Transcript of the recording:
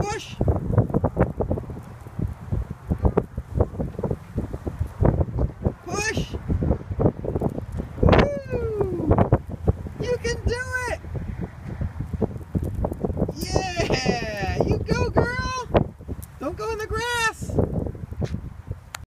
push. Push. Woo. You can do it. Yeah. You go, girl. Don't go in the grass.